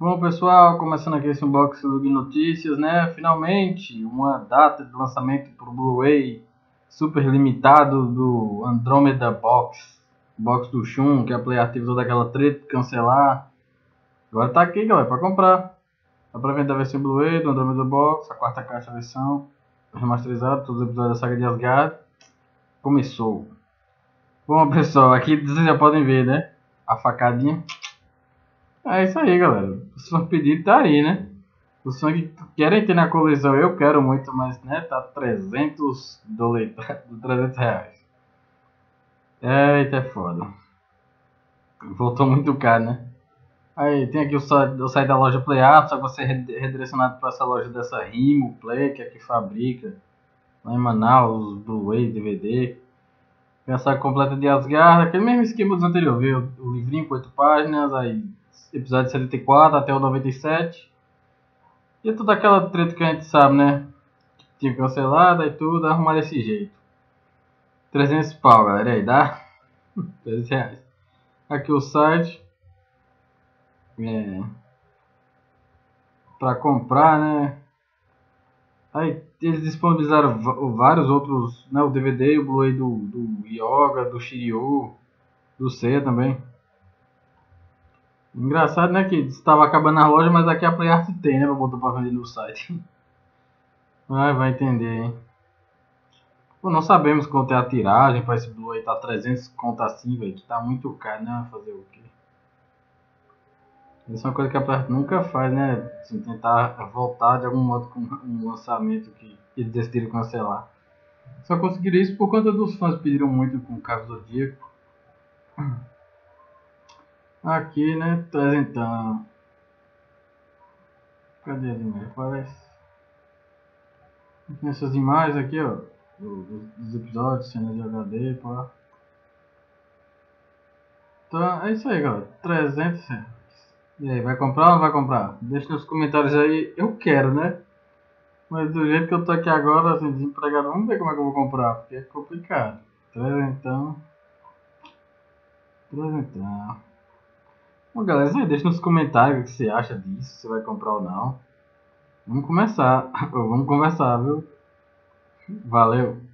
Bom pessoal, começando aqui esse unboxing de notícias, né? Finalmente, uma data de lançamento para o Blu-ray super limitado do Andromeda Box, box do Shun, que a Play ativou daquela treta, cancelar. Agora tá aqui, galera, para comprar. Dá pra vender a versão Blu-ray do Andromeda Box, a quarta caixa versão, remasterizada, todos os episódios da saga de Asgard. Começou. Bom pessoal, aqui vocês já podem ver, né? A facadinha. É isso aí, galera. O som pedido tá aí, né? O som que querem ter na coleção, eu quero muito, mas né, tá 300 doletas, 300 reais. Eita, é foda. Voltou muito caro, né? Aí tem aqui o site, o site da loja Play Apps, só que você é redirecionado para essa loja dessa Rimo Play, que é que fabrica lá em Manaus, Blu-ray, DVD. Tem completa de Asgard, aquele mesmo esquema dos anteriores, viu? O livrinho com 8 páginas, aí episódio 74 até o 97. E é tudo aquela treta que a gente sabe, né? Tinha cancelado e tudo, arrumar desse jeito. 300 pau, galera. Aí dá? 300 reais. Aqui o site. É. Pra comprar, né? Aí eles disponibilizaram vários outros, né? O DVD, o Blu-ray do, do Yoga, do Shiryu, do Seiya também. Engraçado, né? Que estava acabando na loja, mas aqui a PlayArt tem, né? Pra botar pra vender no site. Vai, vai entender, hein? Pô, não sabemos quanto é a tiragem para esse Blue aí. Tá 300 conto assim, velho. Que tá muito caro, né? Fazer o quê? Isso é uma coisa que a PlayArt nunca faz, né? Assim, tentar voltar de algum modo com um lançamento que eles decidiram cancelar. Só conseguiram isso por conta dos fãs pediram muito com o Carlos Zodíaco. Aqui, né, apresentando. Cadê as imagens? Parece. Essas imagens aqui, ó. Dos episódios, cenas de HD, pá. Então, é isso aí, galera. 300 reais. E aí, vai comprar ou não vai comprar? Deixa nos comentários aí. Eu quero, né? Mas do jeito que eu tô aqui agora, assim, desempregado, vamos ver como é que eu vou comprar. Porque é complicado. Trezentão. Trezentão. Bom, galera, deixa nos comentários o que você acha disso, se vai comprar ou não. Vamos começar. Vamos conversar, viu? Valeu!